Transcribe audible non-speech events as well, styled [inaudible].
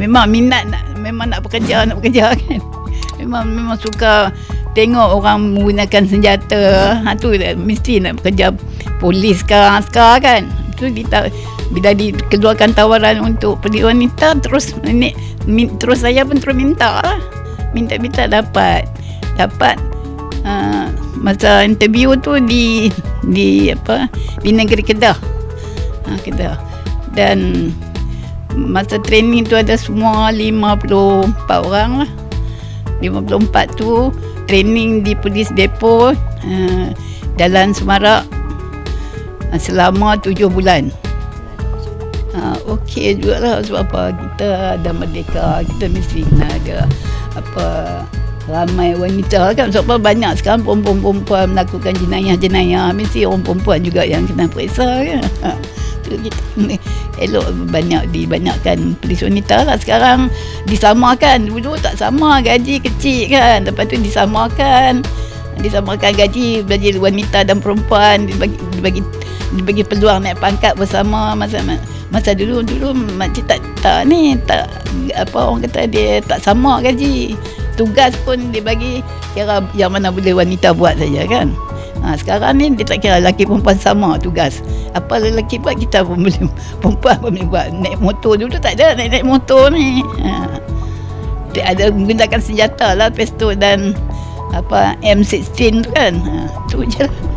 memang minat nak memang nak bekerja nak bekerja [laughs] kan? Memang memang suka tengok orang menggunakan senjata. Ha tu mesti nak bekerja polis ke askar kan? Tu kita bila dikeluarkan tawaran untuk pergi wanita terus ni terus saya pun terus minta lah. Minta-minta dapat. Dapat uh, masa interview tu di di apa? Di negeri Kedah. Ha, Kedah. Dan masa training tu ada semua 54 orang lah. 54 tu training di polis depo uh, Jalan Semarak uh, selama 7 bulan. Uh, okey jugalah sebab apa? Kita ada merdeka kita mesti ada apa ramai wanita kan? Sebab apa? Banyak sekarang perempuan-perempuan melakukan jenayah-jenayah. Mesti orang perempuan juga yang kena periksa kan [laughs] kita elok banyak dibanyakkan polis wanita lah sekarang. Disamakan. Dulu tak sama gaji kecil kan. Lepas tu disamakan. Disamakan gaji bagi wanita dan perempuan. Dibagi dibagi dibagi peluang naik pangkat bersama masa masa dulu. Dulu makcik tak tak ni tak apa orang kata dia tak sama gaji. Tugas pun dibagi kira yang mana boleh wanita buat saja kan Ha, sekarang ni dia tak kira lelaki perempuan sama tugas. Apa lelaki buat kita pun boleh [laughs] perempuan pun boleh buat. Naik motor dulu tak ada naik-naik motor ni. Ha. Dia ada menggunakan senjata lah pistol dan apa M16 tu kan. Ha, tu je lah.